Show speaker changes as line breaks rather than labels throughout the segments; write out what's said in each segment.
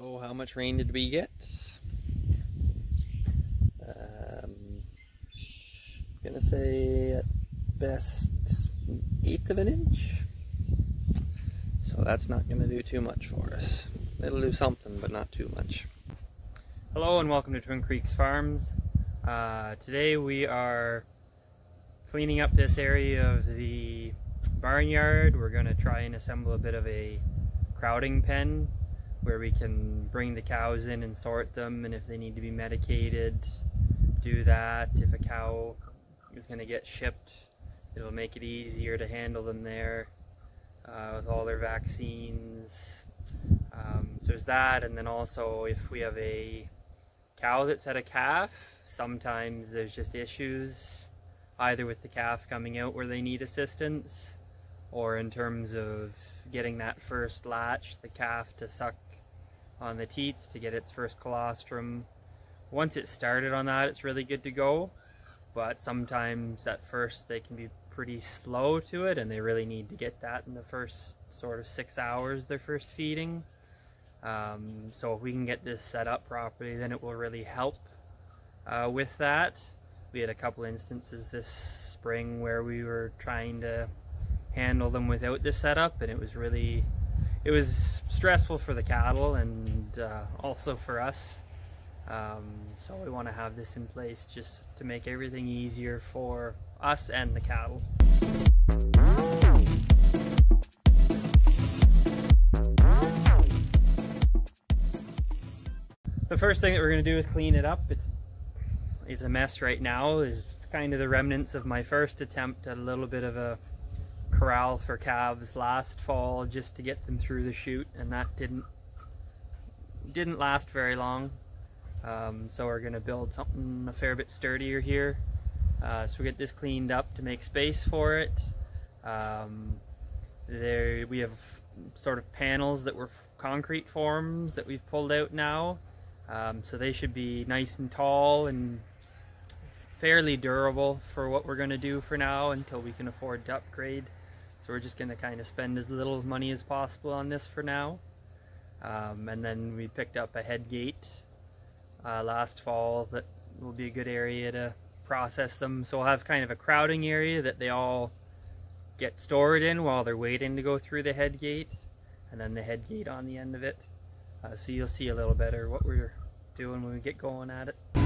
So how much rain did we get? Um, gonna say at best eighth of an inch. So that's not gonna do too much for us. It'll do something, but not too much. Hello and welcome to Twin Creeks Farms. Uh, today we are cleaning up this area of the barnyard. We're gonna try and assemble a bit of a crowding pen where we can bring the cows in and sort them and if they need to be medicated do that. If a cow is going to get shipped it'll make it easier to handle them there uh, with all their vaccines. Um, so there's that and then also if we have a cow that's had a calf sometimes there's just issues either with the calf coming out where they need assistance or in terms of getting that first latch, the calf to suck on the teats to get its first colostrum. Once it's started on that, it's really good to go. But sometimes at first they can be pretty slow to it and they really need to get that in the first sort of six hours they're first feeding. Um, so if we can get this set up properly, then it will really help uh, with that. We had a couple instances this spring where we were trying to handle them without this setup and it was really it was stressful for the cattle and uh, also for us. Um, so we want to have this in place just to make everything easier for us and the cattle. The first thing that we're going to do is clean it up. It's, it's a mess right now. Is kind of the remnants of my first attempt at a little bit of a corral for calves last fall just to get them through the chute and that didn't didn't last very long. Um, so we're gonna build something a fair bit sturdier here. Uh, so we get this cleaned up to make space for it. Um, there we have sort of panels that were concrete forms that we've pulled out now. Um, so they should be nice and tall and fairly durable for what we're going to do for now until we can afford to upgrade so we're just going to kind of spend as little money as possible on this for now. Um, and then we picked up a head gate uh, last fall that will be a good area to process them. So we'll have kind of a crowding area that they all get stored in while they're waiting to go through the head gate. And then the head gate on the end of it. Uh, so you'll see a little better what we're doing when we get going at it.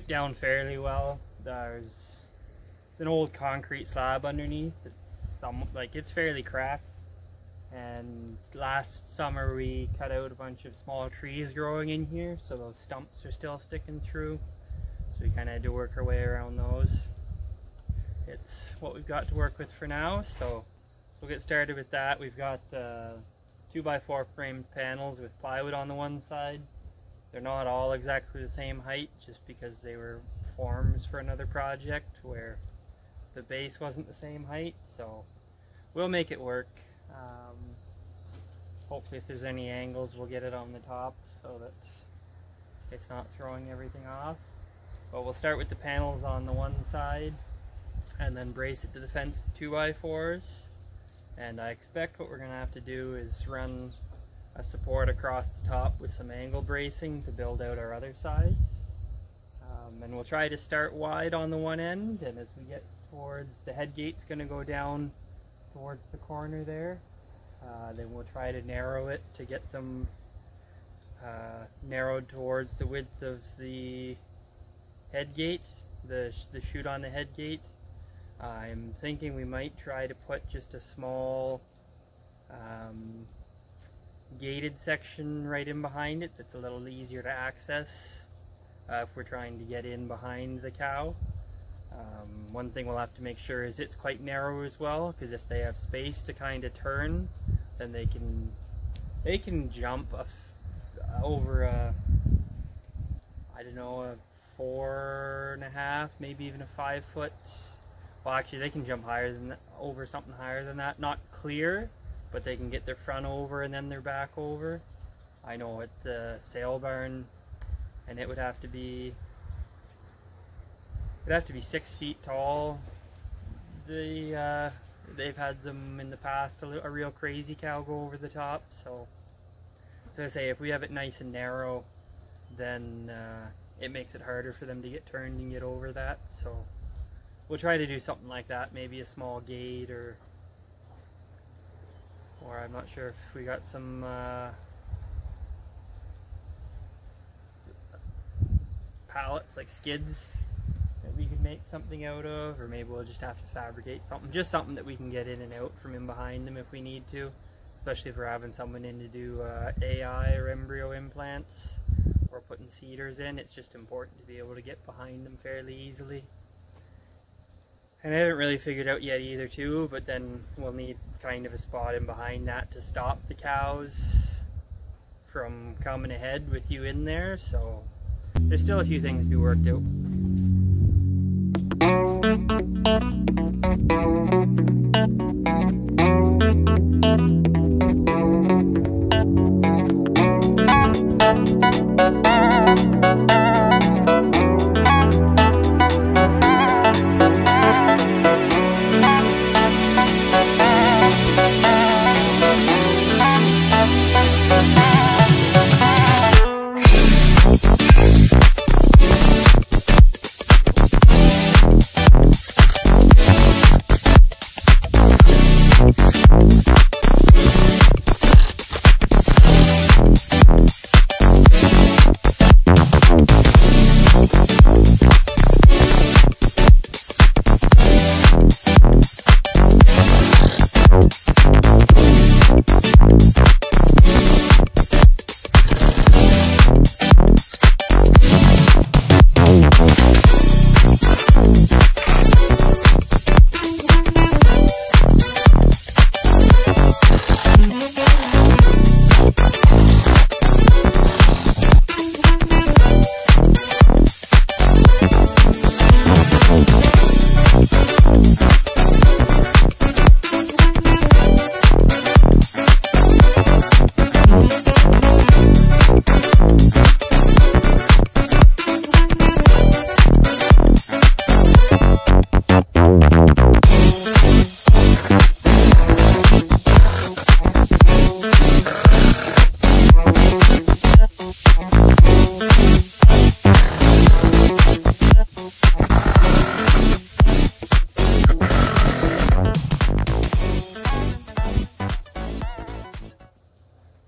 Scraped down fairly well. There's an old concrete slab underneath. It's some like it's fairly cracked. And last summer we cut out a bunch of small trees growing in here, so those stumps are still sticking through. So we kind of had to work our way around those. It's what we've got to work with for now, so we'll get started with that. We've got uh, 2x4 framed panels with plywood on the one side. They're not all exactly the same height just because they were forms for another project where the base wasn't the same height, so we'll make it work. Um, hopefully if there's any angles we'll get it on the top so that it's not throwing everything off. But we'll start with the panels on the one side and then brace it to the fence with 2x4s. And I expect what we're going to have to do is run a support across the top with some angle bracing to build out our other side. Um, and we'll try to start wide on the one end and as we get towards the head gate's going to go down towards the corner there. Uh, then we'll try to narrow it to get them uh, narrowed towards the width of the head gate, the, the chute on the head gate. I'm thinking we might try to put just a small um, gated section right in behind it that's a little easier to access uh, if we're trying to get in behind the cow. Um, one thing we'll have to make sure is it's quite narrow as well, because if they have space to kind of turn, then they can they can jump over a I don't know a four and a half, maybe even a five foot. Well, actually, they can jump higher than that, over something higher than that. Not clear, but they can get their front over and then their back over. I know at the sale barn, and it would have to be It'd have to be six feet tall. The uh, they've had them in the past a, a, real crazy cow go over the top. So, so I say if we have it nice and narrow, then uh, it makes it harder for them to get turned and get over that. So we'll try to do something like that. Maybe a small gate or or I'm not sure if we got some. Uh, pallets like skids that we could make something out of, or maybe we'll just have to fabricate something, just something that we can get in and out from in behind them if we need to, especially if we're having someone in to do uh, AI or embryo implants, or putting CIDRs in, it's just important to be able to get behind them fairly easily. And I haven't really figured out yet either too, but then we'll need kind of a spot in behind that to stop the cows from coming ahead with you in there, so there's still a few things to be worked out.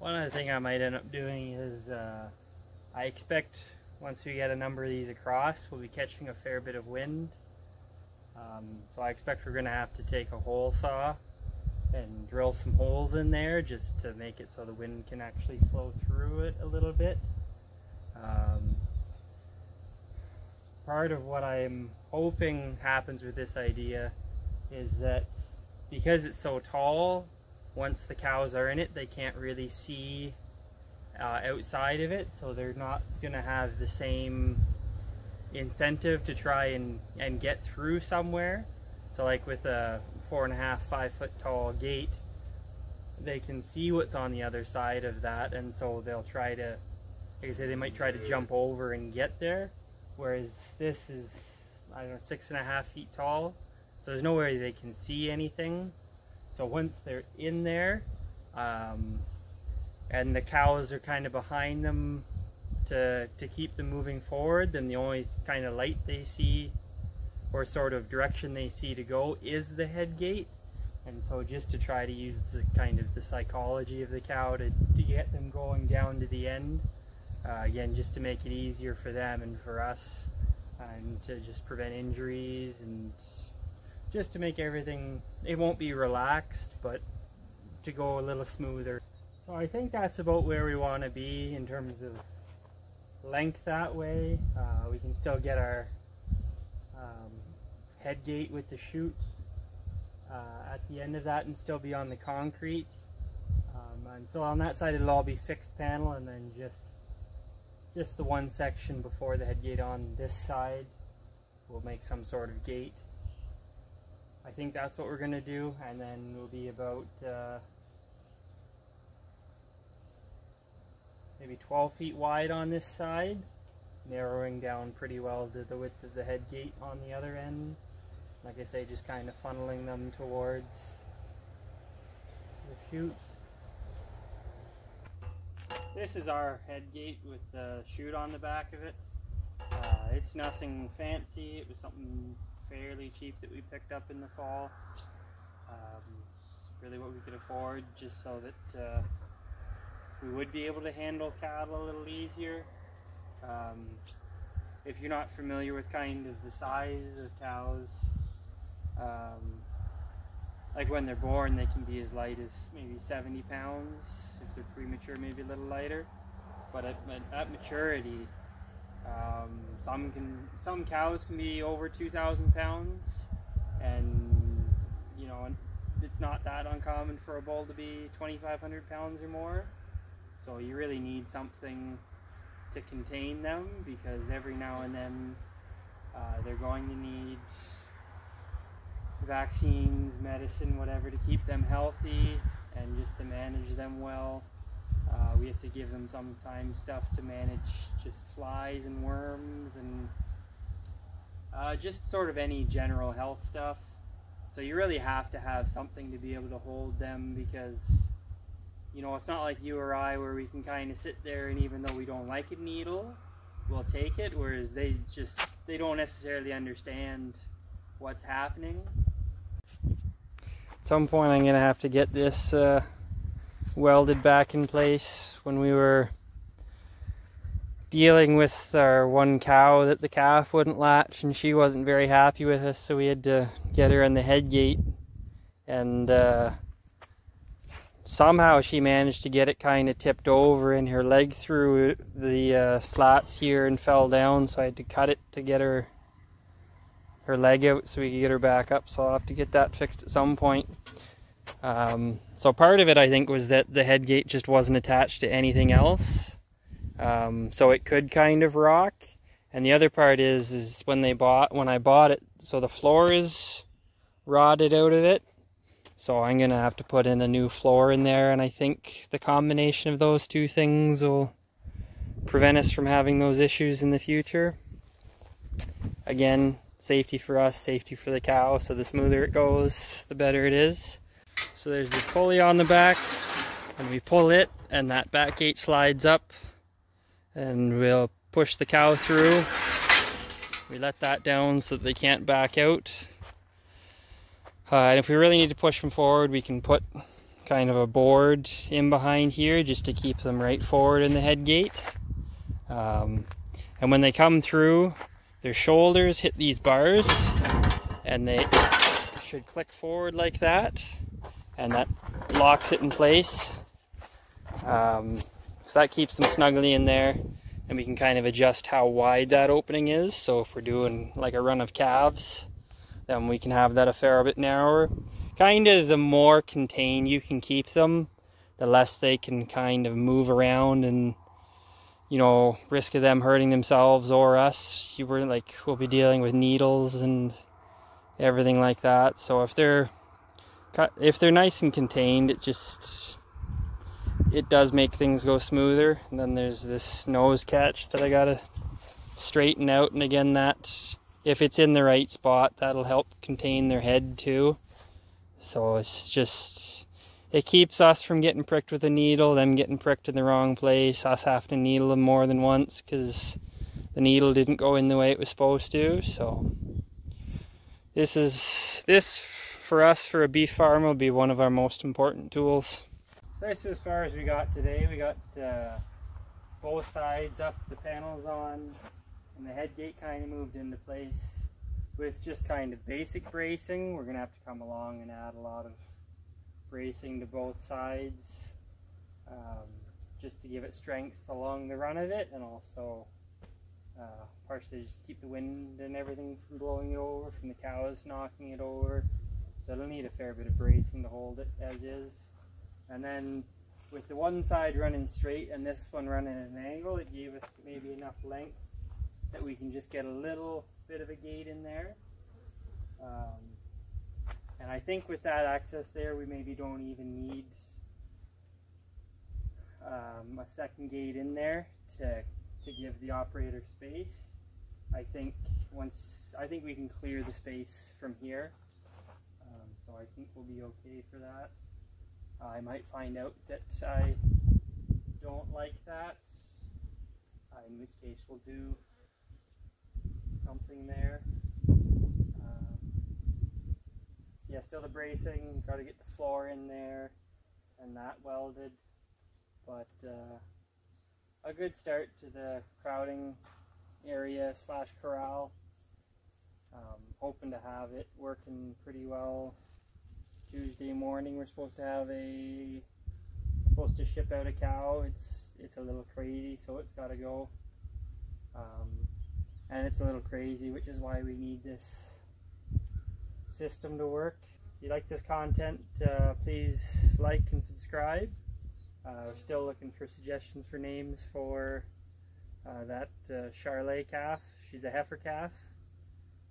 One other thing I might end up doing is uh, I expect once we get a number of these across, we'll be catching a fair bit of wind. Um, so I expect we're going to have to take a hole saw and drill some holes in there just to make it so the wind can actually flow through it a little bit. Um, part of what I'm hoping happens with this idea is that because it's so tall, once the cows are in it, they can't really see uh, outside of it, so they're not going to have the same incentive to try and, and get through somewhere. So like with a four and a half, five foot tall gate, they can see what's on the other side of that, and so they'll try to, like I say, they might try to jump over and get there, whereas this is, I don't know, six and a half feet tall, so there's no way they can see anything. So once they're in there, um, and the cows are kind of behind them to, to keep them moving forward, then the only kind of light they see or sort of direction they see to go is the head gate. And so just to try to use the kind of the psychology of the cow to, to get them going down to the end, uh, again, just to make it easier for them and for us, and to just prevent injuries and just to make everything, it won't be relaxed, but to go a little smoother. So I think that's about where we want to be in terms of length that way. Uh, we can still get our um, head gate with the chute uh, at the end of that and still be on the concrete. Um, and so on that side it'll all be fixed panel and then just just the one section before the head gate on this side we'll make some sort of gate. I think that's what we're going to do and then we'll be about uh, maybe 12 feet wide on this side, narrowing down pretty well to the width of the head gate on the other end. Like I say, just kind of funneling them towards the chute. This is our head gate with the chute on the back of it. Uh, it's nothing fancy, it was something fairly cheap that we picked up in the fall. Um, it's really what we could afford just so that uh, we would be able to handle cattle a little easier. Um, if you're not familiar with kind of the size of cows, um, like when they're born, they can be as light as maybe 70 pounds. If they're premature, maybe a little lighter. But at, at maturity, um, some can some cows can be over 2,000 pounds, and you know it's not that uncommon for a bull to be 2,500 pounds or more. So you really need something to contain them because every now and then uh, they're going to need vaccines, medicine, whatever to keep them healthy and just to manage them well. Uh, we have to give them sometimes stuff to manage just flies and worms and uh, just sort of any general health stuff. So you really have to have something to be able to hold them because you know, it's not like you or I where we can kind of sit there and even though we don't like a needle, we'll take it, whereas they just, they don't necessarily understand what's happening. At some point I'm going to have to get this uh, welded back in place when we were dealing with our one cow that the calf wouldn't latch and she wasn't very happy with us so we had to get her in the head gate. And uh, somehow she managed to get it kind of tipped over and her leg through the uh, slats here and fell down so I had to cut it to get her her leg out so we could get her back up. So I'll have to get that fixed at some point um, so part of it I think was that the head gate just wasn't attached to anything else um, so it could kind of rock and the other part is is when they bought when I bought it so the floor is rotted out of it so I'm going to have to put in a new floor in there and I think the combination of those two things will prevent us from having those issues in the future. Again, safety for us, safety for the cow, so the smoother it goes, the better it is. So there's this pulley on the back and we pull it and that back gate slides up and we'll push the cow through. We let that down so that they can't back out uh, and if we really need to push them forward, we can put kind of a board in behind here just to keep them right forward in the head gate. Um, And when they come through, their shoulders hit these bars and they should click forward like that and that locks it in place. Um, so that keeps them snugly in there and we can kind of adjust how wide that opening is. So if we're doing like a run of calves, then we can have that a fair bit narrower. Kind of the more contained you can keep them, the less they can kind of move around and you know, risk of them hurting themselves or us. You were like, we'll be dealing with needles and everything like that. So if they're if they're nice and contained, it just it does make things go smoother. And then there's this nose catch that I gotta straighten out. And again, that if it's in the right spot, that'll help contain their head too. So it's just it keeps us from getting pricked with a needle, them getting pricked in the wrong place, us having to needle them more than once because the needle didn't go in the way it was supposed to. So this is this for us for a beef farm will be one of our most important tools. This as far as we got today. We got uh, both sides up, the panels on, and the head gate kind of moved into place. With just kind of basic bracing, we're gonna have to come along and add a lot of bracing to both sides um, just to give it strength along the run of it and also uh, partially just keep the wind and everything from blowing it over, from the cows knocking it over. So it'll need a fair bit of bracing to hold it as is. And then with the one side running straight and this one running at an angle, it gave us maybe enough length that we can just get a little bit of a gate in there. Um, and I think with that access there, we maybe don't even need um, a second gate in there to, to give the operator space. I think once, I think we can clear the space from here. Um, so I think we'll be okay for that. I might find out that I don't like that, in which case we'll do something there yeah, still the bracing, got to get the floor in there and that welded. But uh, a good start to the crowding area slash corral. Um, hoping to have it working pretty well. Tuesday morning we're supposed to have a supposed to ship out a cow. It's it's a little crazy, so it's got to go. Um, and it's a little crazy, which is why we need this system to work. If you like this content, uh, please like and subscribe. Uh, we're still looking for suggestions for names for uh, that uh, Charolais calf. She's a heifer calf.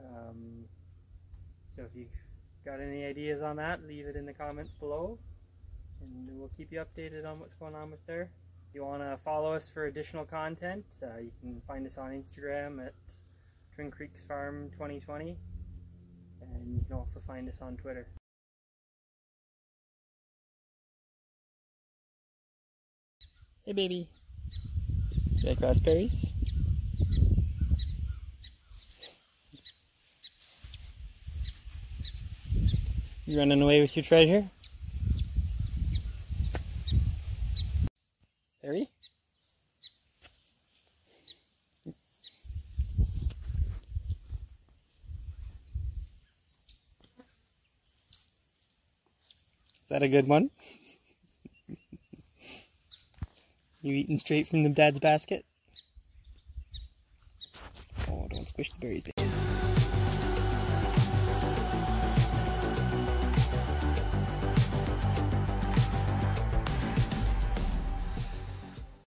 Um, so if you've got any ideas on that, leave it in the comments below. And we'll keep you updated on what's going on with there. If you want to follow us for additional content, uh, you can find us on Instagram at Twin Creeks Farm 2020 and you can also find us on Twitter. Hey baby, you like raspberries? You running away with your treasure? Harry? Is that a good one? you eating straight from the dad's basket? Oh, don't squish the berries.